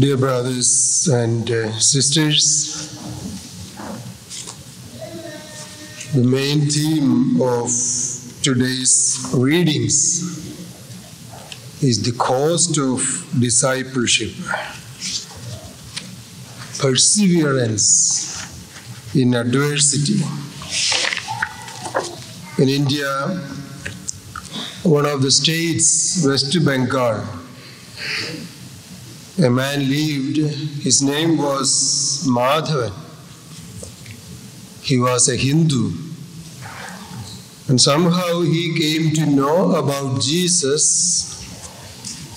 Dear brothers and uh, sisters, the main theme of today's readings is the cost of discipleship, perseverance in adversity. In India, one of the states, West Bengal, a man lived, his name was Madhavan. He was a Hindu. And somehow he came to know about Jesus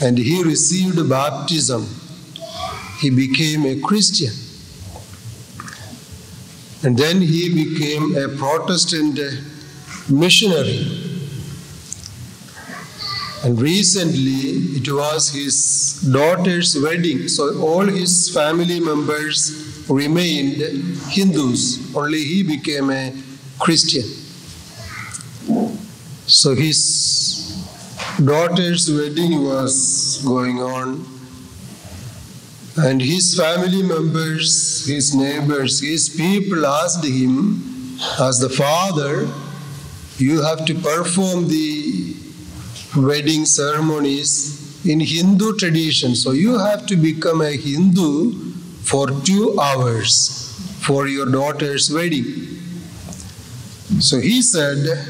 and he received baptism. He became a Christian. And then he became a Protestant missionary. And recently it was his daughter's wedding, so all his family members remained Hindus, only he became a Christian. So his daughter's wedding was going on, and his family members, his neighbors, his people asked him, as the father, you have to perform the wedding ceremonies in Hindu tradition. So you have to become a Hindu for two hours for your daughter's wedding. So he said,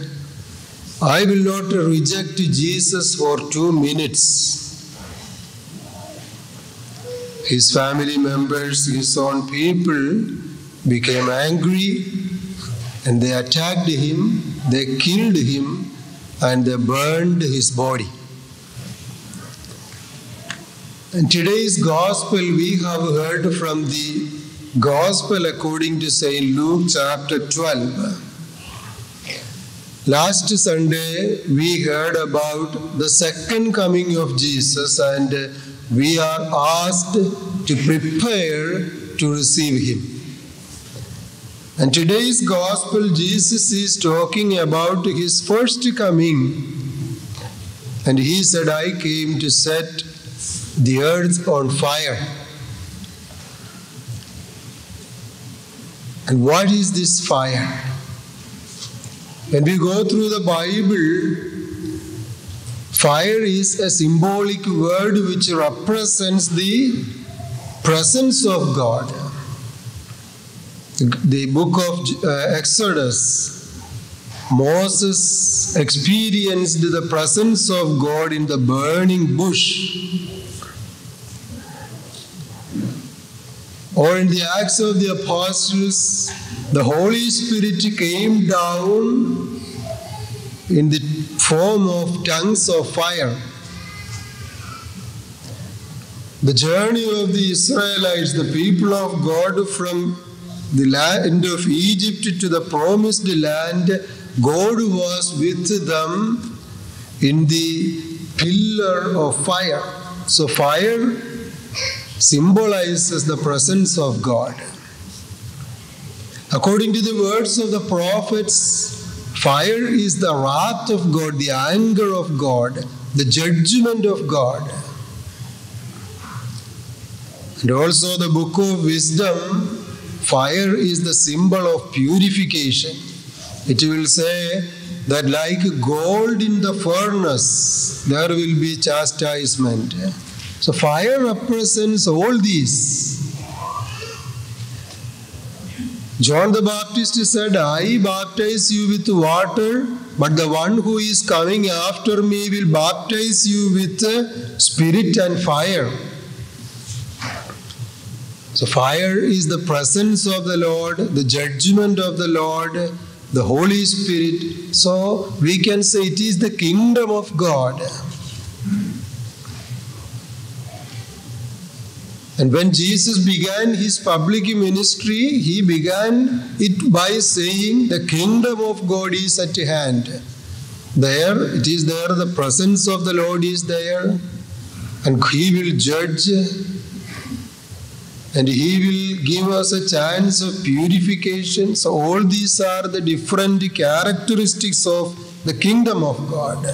I will not reject Jesus for two minutes. His family members, his own people became angry and they attacked him, they killed him, and they burned his body. In today's gospel, we have heard from the gospel according to St. Luke chapter 12. Last Sunday, we heard about the second coming of Jesus, and we are asked to prepare to receive him. And today's gospel, Jesus is talking about his first coming. And he said, I came to set the earth on fire. And what is this fire? When we go through the Bible, fire is a symbolic word which represents the presence of God. The book of uh, Exodus, Moses experienced the presence of God in the burning bush. Or in the Acts of the Apostles, the Holy Spirit came down in the form of tongues of fire. The journey of the Israelites, the people of God from the land of Egypt to the promised land, God was with them in the pillar of fire. So, fire symbolizes the presence of God. According to the words of the prophets, fire is the wrath of God, the anger of God, the judgment of God. And also, the book of wisdom, fire is the symbol of purification. It will say that, like gold in the furnace, there will be chastisement. So, fire represents all these. John the Baptist said, I baptize you with water, but the one who is coming after me will baptize you with spirit and fire. So, fire is the presence of the Lord, the judgment of the Lord, the Holy Spirit. So, we can say it is the kingdom of God. And when Jesus began his public ministry, he began it by saying, The kingdom of God is at hand. There, it is there, the presence of the Lord is there, and he will judge, and he will give us a chance of purification. So, all these are the different characteristics of the kingdom of God.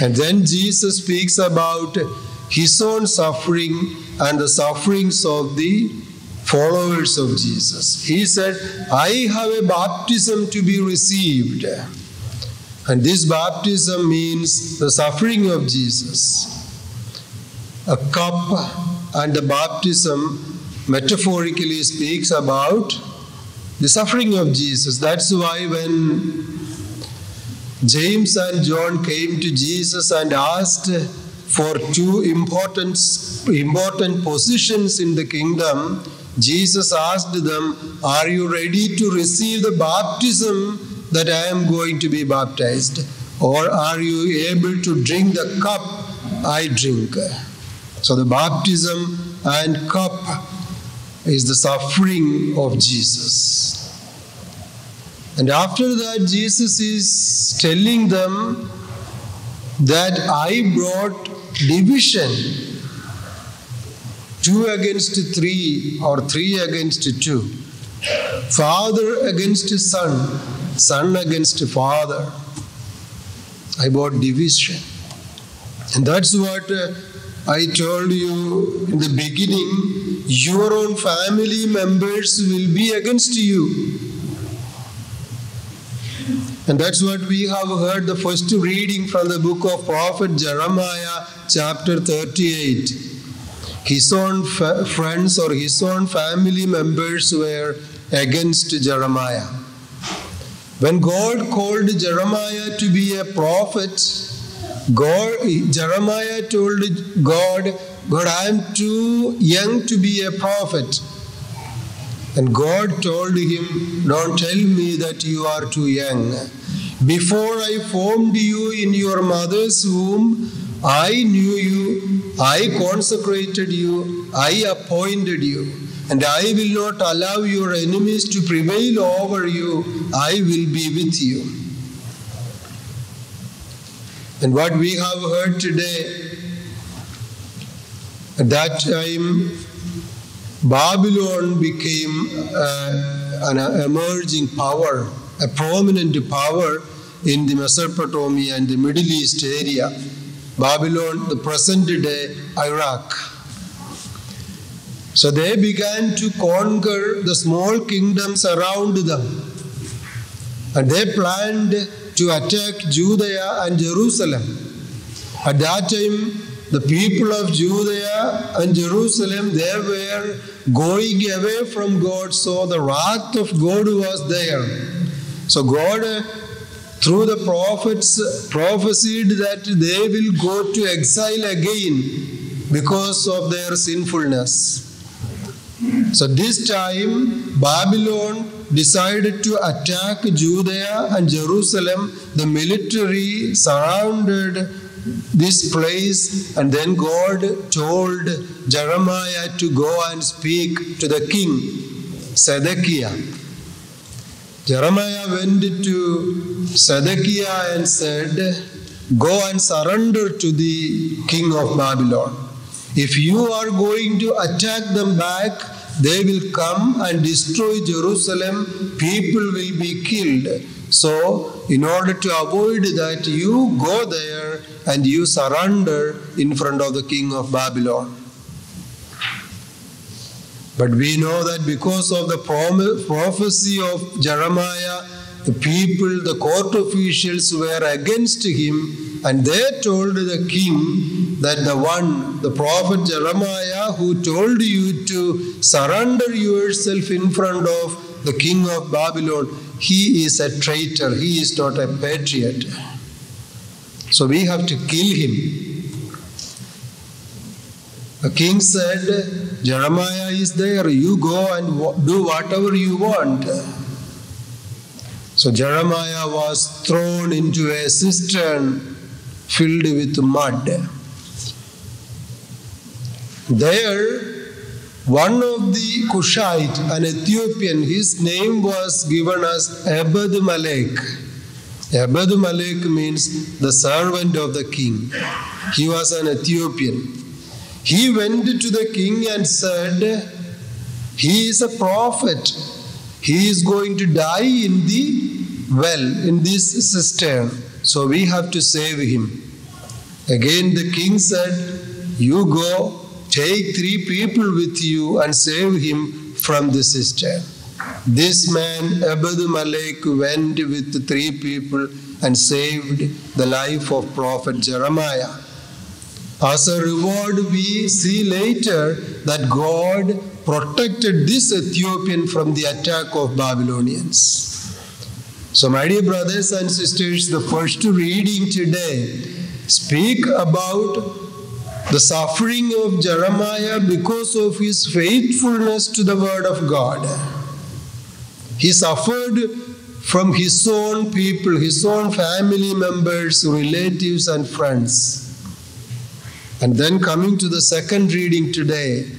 And then Jesus speaks about his own suffering and the sufferings of the followers of Jesus. He said, I have a baptism to be received. And this baptism means the suffering of Jesus. A cup and the baptism metaphorically speaks about the suffering of Jesus. That's why when James and John came to Jesus and asked for two important, important positions in the kingdom, Jesus asked them, Are you ready to receive the baptism that I am going to be baptized? Or are you able to drink the cup I drink? So the baptism and cup is the suffering of Jesus. And after that, Jesus is telling them that I brought division two against three or three against two, father against son, son against father. I brought division. And that's what uh, I told you in the beginning your own family members will be against you. And that's what we have heard the first reading from the book of prophet Jeremiah, chapter 38. His own fa- friends or his own family members were against Jeremiah. When God called Jeremiah to be a prophet, God, Jeremiah told God, God, I am too young to be a prophet. And God told him, Don't tell me that you are too young. Before I formed you in your mother's womb, I knew you, I consecrated you, I appointed you, and I will not allow your enemies to prevail over you. I will be with you. And what we have heard today, at that time, Babylon became uh, an emerging power, a prominent power in the Mesopotamia and the Middle East area. Babylon, the present day Iraq. So they began to conquer the small kingdoms around them. And they planned to attack Judea and Jerusalem. At that time, the people of Judea and Jerusalem, they were going away from God, so the wrath of God was there. So God, through the prophets, prophesied that they will go to exile again because of their sinfulness. So this time, Babylon decided to attack Judea and Jerusalem. The military surrounded this place, and then God told Jeremiah to go and speak to the king, Zedekiah. Jeremiah went to Zedekiah and said, Go and surrender to the king of Babylon. If you are going to attack them back, they will come and destroy Jerusalem. People will be killed. So, in order to avoid that, you go there and you surrender in front of the king of Babylon. But we know that because of the prophecy of Jeremiah, the people, the court officials were against him, and they told the king that the one, the prophet Jeremiah, who told you to surrender yourself in front of the king of Babylon, he is a traitor, he is not a patriot. So we have to kill him. The king said, Jeremiah is there, you go and do whatever you want. So Jeremiah was thrown into a cistern filled with mud. There, one of the Cushite, an Ethiopian, his name was given as Ebed Melech. Ebed Melech means the servant of the king. He was an Ethiopian. He went to the king and said, He is a prophet. He is going to die in the well, in this cistern. So we have to save him. Again, the king said, You go, take three people with you, and save him from the cistern. This man, Ebed Melech, went with three people and saved the life of prophet Jeremiah. As a reward, we see later that God protected this Ethiopian from the attack of Babylonians. So, my dear brothers and sisters, the first reading today speak about the suffering of Jeremiah because of his faithfulness to the word of God. He suffered from his own people, his own family members, relatives, and friends. And then coming to the second reading today,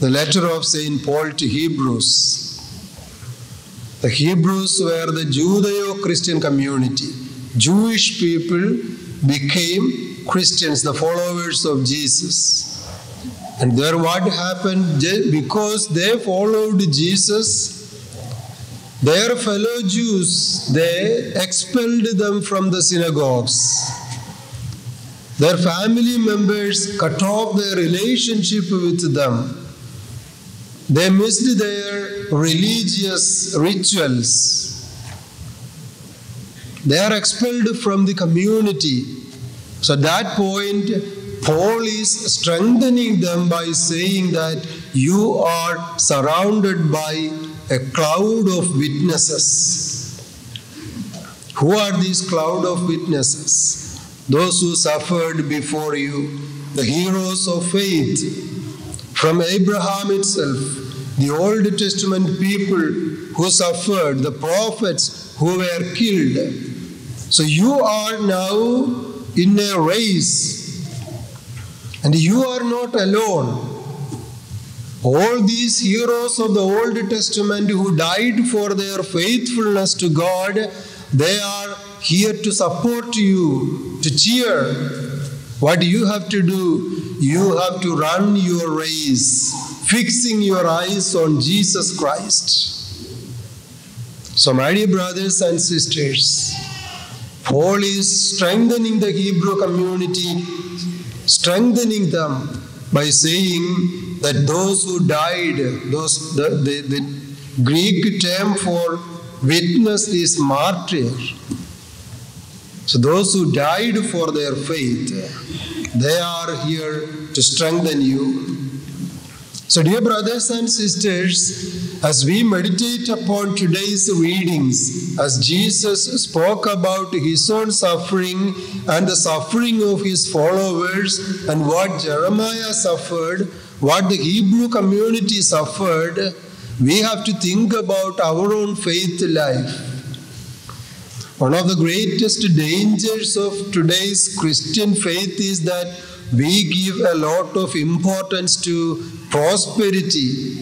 the letter of St. Paul to Hebrews. The Hebrews were the Judeo Christian community. Jewish people became Christians, the followers of Jesus. And there, what happened? Because they followed Jesus, their fellow Jews, they expelled them from the synagogues. Their family members cut off their relationship with them. They missed their religious rituals. They are expelled from the community. So, at that point, Paul is strengthening them by saying that you are surrounded by a cloud of witnesses. Who are these cloud of witnesses? Those who suffered before you, the heroes of faith. From Abraham itself, the Old Testament people who suffered, the prophets who were killed. So you are now in a race, and you are not alone. All these heroes of the Old Testament who died for their faithfulness to God, they are here to support you, to cheer. What do you have to do, you have to run your race, fixing your eyes on Jesus Christ. So, my dear brothers and sisters, Paul is strengthening the Hebrew community, strengthening them by saying that those who died, those the, the, the Greek term for witness is martyr. So those who died for their faith, they are here to strengthen you. So, dear brothers and sisters, as we meditate upon today's readings, as Jesus spoke about his own suffering and the suffering of his followers, and what Jeremiah suffered, what the Hebrew community suffered, we have to think about our own faith life. One of the greatest dangers of today's Christian faith is that we give a lot of importance to prosperity.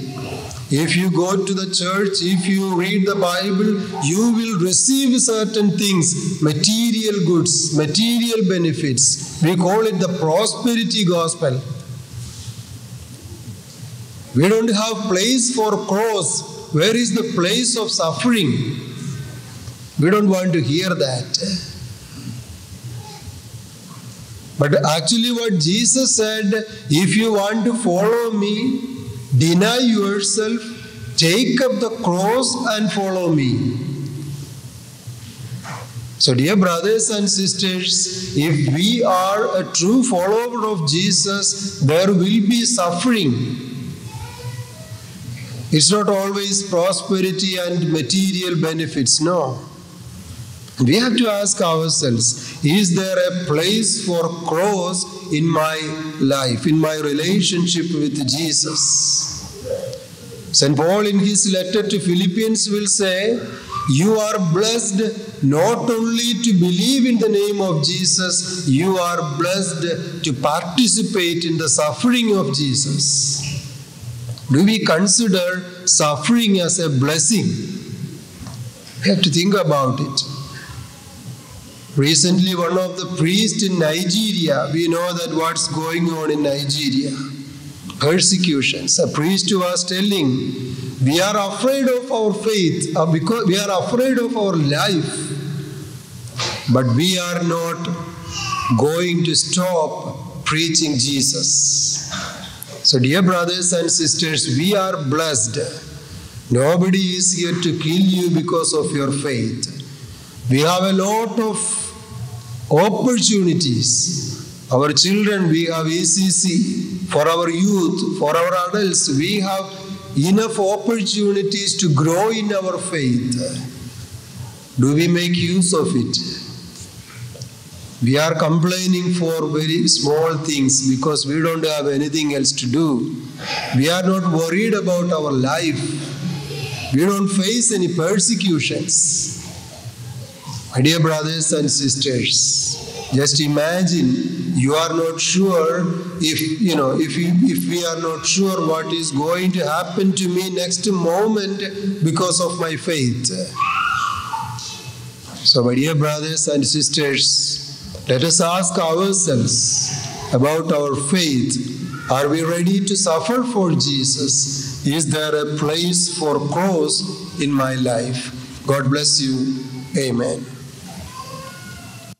If you go to the church, if you read the Bible, you will receive certain things, material goods, material benefits. We call it the prosperity gospel. We don't have place for cross. Where is the place of suffering? We don't want to hear that. But actually, what Jesus said if you want to follow me, deny yourself, take up the cross, and follow me. So, dear brothers and sisters, if we are a true follower of Jesus, there will be suffering. It's not always prosperity and material benefits, no. We have to ask ourselves is there a place for cross in my life, in my relationship with Jesus? St. Paul, in his letter to Philippians, will say, You are blessed not only to believe in the name of Jesus, you are blessed to participate in the suffering of Jesus. Do we consider suffering as a blessing? We have to think about it. Recently, one of the priests in Nigeria, we know that what's going on in Nigeria persecutions. A priest was telling, We are afraid of our faith uh, because we are afraid of our life, but we are not going to stop preaching Jesus. So, dear brothers and sisters, we are blessed. Nobody is here to kill you because of your faith. We have a lot of opportunities. Our children, we have ECC. For our youth, for our adults, we have enough opportunities to grow in our faith. Do we make use of it? We are complaining for very small things because we don't have anything else to do. We are not worried about our life. We don't face any persecutions. My dear brothers and sisters, just imagine you are not sure if you know if you, if we are not sure what is going to happen to me next moment because of my faith. So, my dear brothers and sisters, let us ask ourselves about our faith. Are we ready to suffer for Jesus? Is there a place for cross in my life? God bless you. Amen.